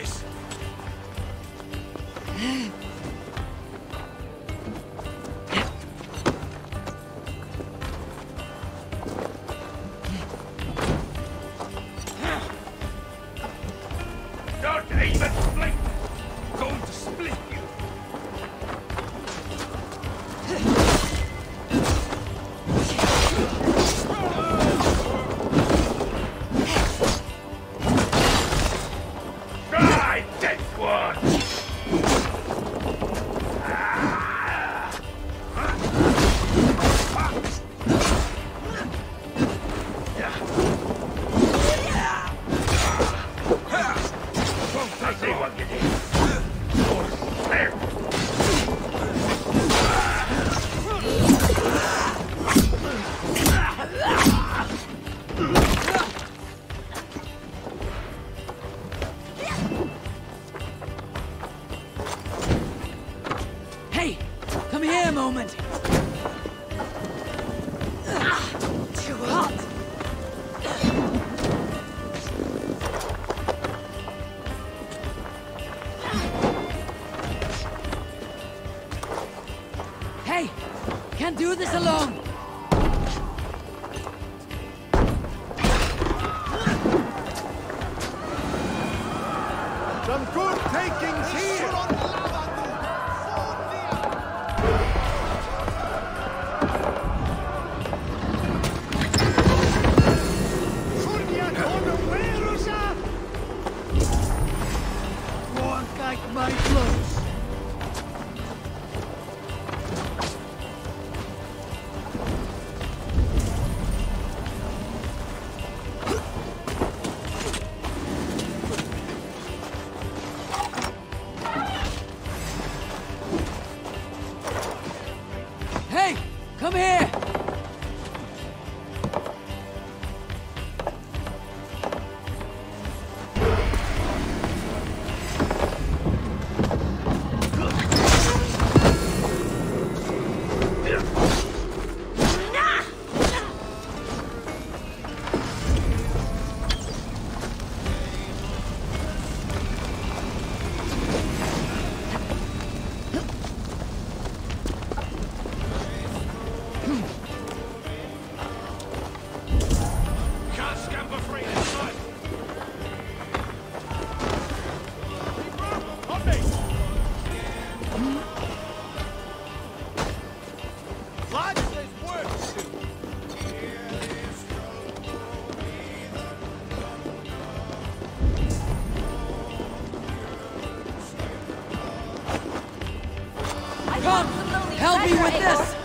this. Don't even blink! Too hot. Hey, can't do this alone. Like my clothes. Got this!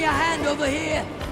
me a hand over here.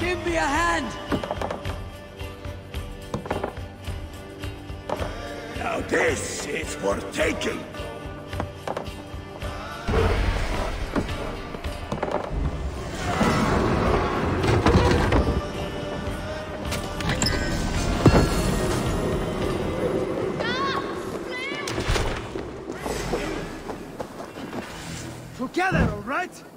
Give me a hand! Now this is for taking! Together, all right?